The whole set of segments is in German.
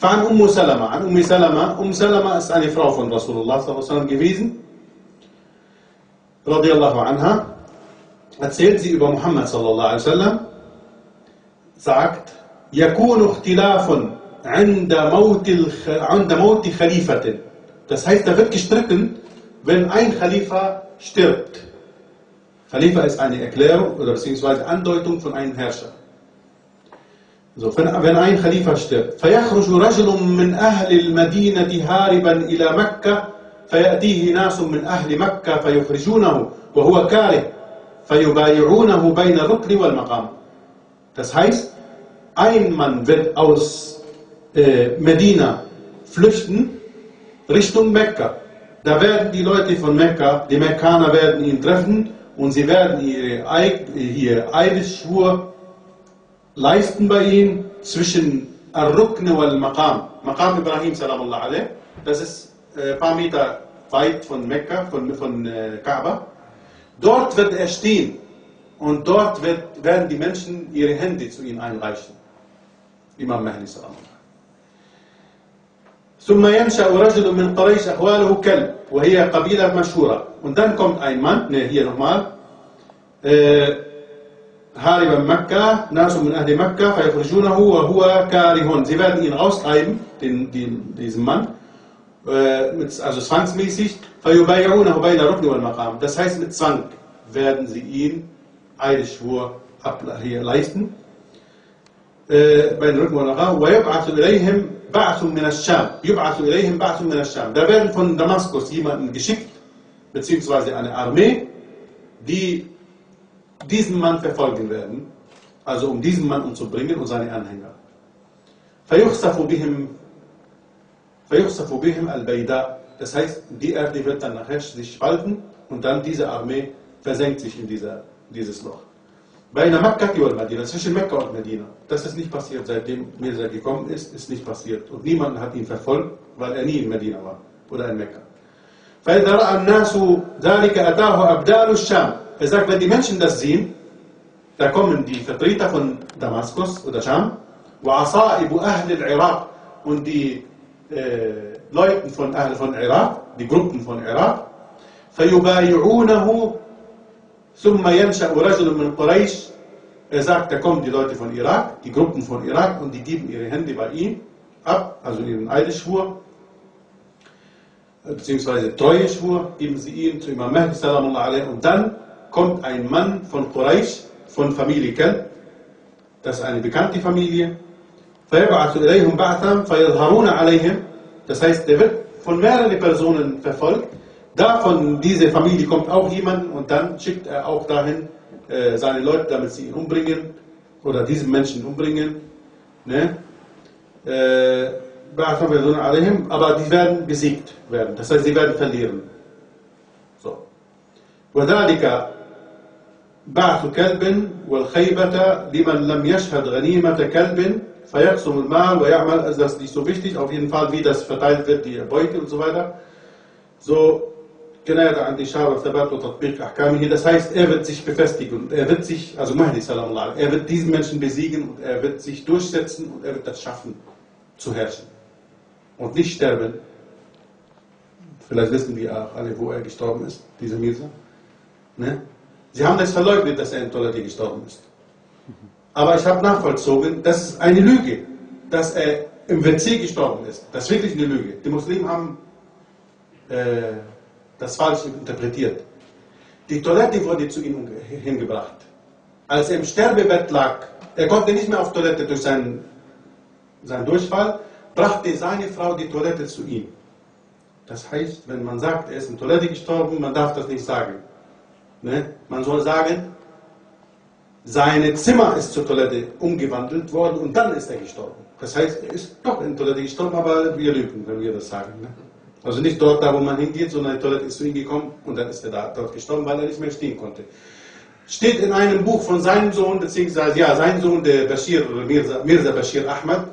فعن أم سلمة عن أم سلمة أم سلمة ist eine Frau von Rasulullah sallallahu gewesen radiallahu anha erzählt sie über Muhammad sallallahu alaihi wasallam sagt يكون اختلاف عند موت الخ... عند موت خليفة das heißt da wird gestritten wenn ein Khalifa stirbt Khalifa ist eine Erklärung oder beziehungsweise Andeutung von einem Herrscher so, wenn, wenn ein Khalifa stirbt فيخرج رجل من أهل المدينة هاربا إلى مكة فيأتيه ناس من أهل مكة فيخرجونه وهو كاره فيبايعونه بين الركن والمقام Das heißt, ein Mann wird aus äh, Medina flüchten Richtung Mekka. Da werden die Leute von Mekka, die Mekkaner werden ihn treffen und sie werden ihre Eid, ihr Eidesschwur leisten bei ihm zwischen Ar-Rukn wal Maqam. Ibrahim salamullah alaih, das ist ein paar Meter weit von Mekka, von, von äh, Kaaba. Dort wird er stehen und dort wird, werden die Menschen ihre Hände zu ihm einreichen. Imam Mahdi salam. ثم ينشأ رجل من قريش أخواله كلب وهي قبيلة مشهورة und dann kommt ein Mann, ne, hier nochmal äh, هاربا مكة ناس من أهل مكة فيخرجونه وهو كاره sie werden ihn raustreiben den, den, diesen Mann äh, mit, also zwangsmäßig فيبايعونه بين الركن والمقام das heißt mit Zwang werden sie ihn Eidesschwur hier leisten بين الركن والمقام ويبعث إليهم بعث من الشام يبعث إليهم بعث من الشام da werden von Damaskus jemanden geschickt beziehungsweise eine Armee die diesen Mann verfolgen werden also um diesen Mann umzubringen und seine Anhänger فيخسف بهم فيخسف بهم البيداء das heißt die Erde wird dann nachher sich spalten und dann diese Armee versenkt sich in dieser, dieses Loch بين مكة والمدينة zwischen Mekka und Medina. Das ist nicht passiert, seitdem Mirza gekommen ist, ist nicht passiert. Und niemand hat ihn verfolgt, weil er nie in Medina war oder in Mekka. فإذا رأى الناس ذلك أتاه أبدال الشام. Er sagt, wenn die Menschen das sehen, da kommen die Vertreter von Damaskus oder Scham, وعصائب أهل العراق und die äh, Leuten von, Ahl von Irak, die Gruppen von Irak, فيبايعونه ثم ينشأ رجل من قريش er sagt, da kommen die Leute von Irak, die Gruppen von Irak und die geben ihre Hände bei ihm ab, also ihren Eidesschwur, beziehungsweise Treueschwur, geben sie ihm zu Imam Mahdi salamullah alaihi und dann kommt ein Mann von Quraysh, von Familie Kelb, das ist eine bekannte Familie, فيبعث إليهم بعثا فيظهرون عليهم das heißt, der wird von mehreren Personen verfolgt Davon, diese Familie kommt auch jemand und dann schickt er auch dahin äh, seine Leute, damit sie ihn umbringen oder diesen Menschen umbringen. Ne? Äh, aber die werden besiegt werden, das heißt, sie werden verlieren. So. وذلك بعث كلب والخيبة لمن لم يشهد غنيمة كلب فيقسم المال ويعمل, also das ist nicht so wichtig, auf jeden Fall, wie das verteilt wird, die Beute und so weiter. So, كناية عن إشارة ثبات وتطبيق أحكامه das heißt er wird sich befestigen und er wird sich also Mahdi salam er wird diesen Menschen besiegen und er wird sich durchsetzen und er wird das schaffen zu herrschen und nicht sterben vielleicht wissen wir auch alle wo er gestorben ist dieser Mirza ne? Sie haben das verleugnet dass er in Toilette gestorben ist aber ich habe nachvollzogen das ist eine Lüge dass er im WC gestorben ist das ist wirklich eine Lüge die Muslimen haben äh, das falsch interpretiert. Die Toilette wurde zu ihm hingebracht. Als er im Sterbebett lag, er konnte nicht mehr auf Toilette durch seinen, seinen Durchfall, brachte seine Frau die Toilette zu ihm. Das heißt, wenn man sagt, er ist in Toilette gestorben, man darf das nicht sagen. Ne? Man soll sagen, seine Zimmer ist zur Toilette umgewandelt worden und dann ist er gestorben. Das heißt, er ist doch in Toilette gestorben, aber wir lügen, wenn wir das sagen. Ne? Also nicht dort, da wo man hingeht, sondern die Toilette ist zu ihm gekommen und dann ist er da, dort gestorben, weil er nicht mehr stehen konnte. Steht in einem Buch von seinem Sohn, beziehungsweise ja, sein Sohn, der Bashir, Mirza, Mirza Bashir Ahmad,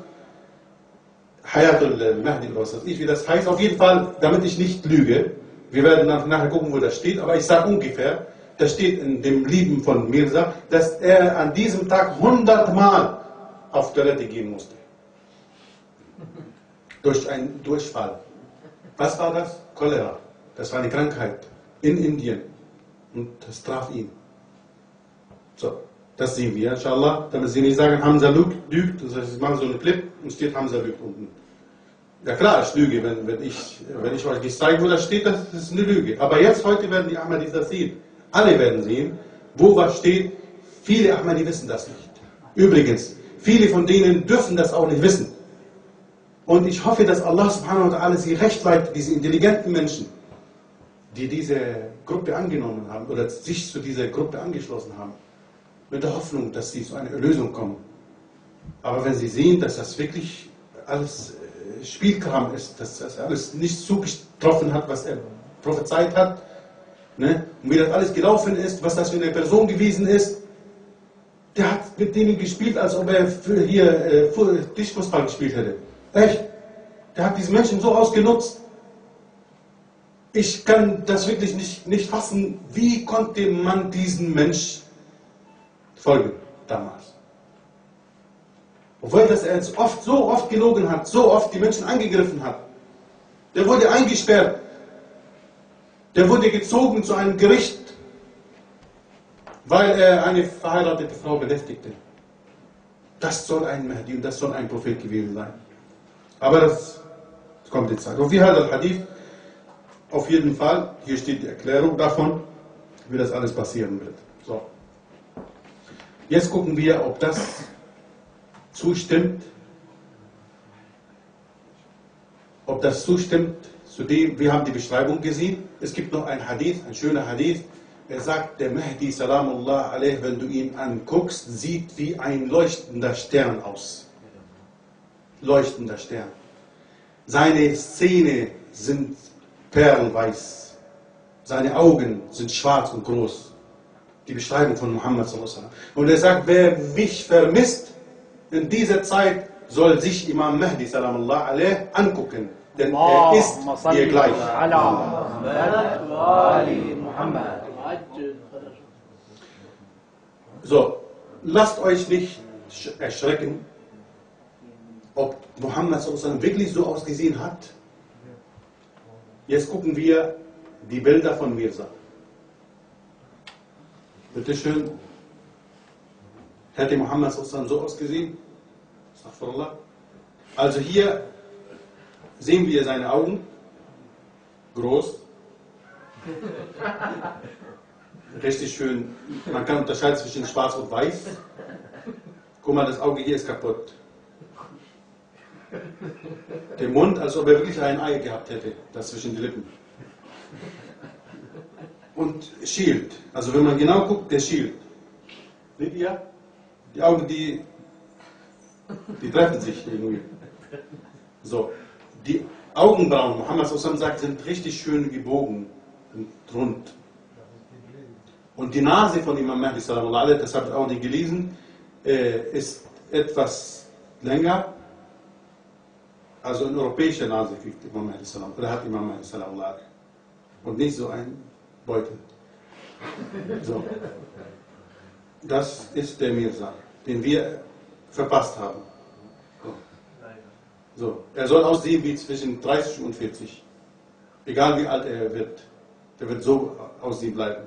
Hayat al-Mahdi was weiß ich, wie das heißt. Auf jeden Fall, damit ich nicht lüge, wir werden nachher gucken, wo das steht, aber ich sage ungefähr, das steht in dem Lieben von Mirza, dass er an diesem Tag hundertmal auf Toilette gehen musste. durch einen Durchfall. Was war das? Cholera. Das war eine Krankheit in Indien. Und das traf ihn. So, das sehen wir, inshallah. Damit Sie nicht sagen, Hamza lügt. Das heißt, ich mache so einen Clip und steht Hamza lügt unten. Ja klar, ich lüge, wenn, wenn, ich, wenn ich euch nicht zeige, wo das steht, das ist eine Lüge. Aber jetzt, heute werden die Ahmadis das sehen. Alle werden sehen, wo was steht. Viele Ahmadis wissen das nicht. Übrigens, viele von denen dürfen das auch nicht wissen. Und ich hoffe, dass Allah subhanahu wa ta'ala sie recht weit, diese intelligenten Menschen, die diese Gruppe angenommen haben oder sich zu dieser Gruppe angeschlossen haben, mit der Hoffnung, dass sie zu einer Erlösung kommen. Aber wenn sie sehen, dass das wirklich alles äh, Spielkram ist, dass das alles nicht zugetroffen hat, was er prophezeit hat, ne? und wie das alles gelaufen ist, was das für eine Person gewesen ist, der hat mit denen gespielt, als ob er hier äh, Tischfußball gespielt hätte. Echt? Der hat diese Menschen so ausgenutzt. Ich kann das wirklich nicht, nicht fassen. Wie konnte man diesen Mensch folgen damals? Obwohl dass er jetzt oft, so oft gelogen hat, so oft die Menschen angegriffen hat. Der wurde eingesperrt. Der wurde gezogen zu einem Gericht, weil er eine verheiratete Frau belästigte. Das soll ein Mahdi und das soll ein Prophet gewesen sein. Aber das kommt die Zeit. Und wie hat der Hadith? Auf jeden Fall, hier steht die Erklärung davon, wie das alles passieren wird. So. Jetzt gucken wir, ob das zustimmt, ob das zustimmt zu dem, wir haben die Beschreibung gesehen. Es gibt noch ein Hadith, ein schöner Hadith. Er sagt, der Mahdi, salamullah alaih, wenn du ihn anguckst, sieht wie ein leuchtender Stern aus leuchtender Stern. Seine Zähne sind perlenweiß. Seine Augen sind schwarz und groß. Die Beschreibung von Muhammad. Und er sagt, wer mich vermisst in dieser Zeit, soll sich Imam Mahdi salamullah angucken. Denn er ist ihr gleich. So, lasst euch nicht erschrecken ob Muhammad wirklich so ausgesehen hat. Jetzt gucken wir die Bilder von Mirza. Bitte schön. Hätte Muhammad so ausgesehen? Also hier sehen wir seine Augen. Groß. Richtig schön. Man kann unterscheiden zwischen schwarz und weiß. Guck mal, das Auge hier ist kaputt den Mund, als ob er wirklich ein Ei gehabt hätte, das zwischen die Lippen. Und schielt. Also wenn man genau guckt, der schielt. Seht ihr? Die Augen, die, die treffen sich irgendwie. So. Die Augenbrauen, Muhammad sagt, sind richtig schön gebogen und rund. Und die Nase von Imam Mahdi, das habe ich auch nicht gelesen, äh, ist etwas länger also eine europäische Nase kriegt Imam salam oder hat Imam salam und nicht so ein Beutel. So. Das ist der Mirza, den wir verpasst haben. So. Er soll aussehen wie zwischen 30 und 40. Egal wie alt er wird, der wird so aussehen bleiben.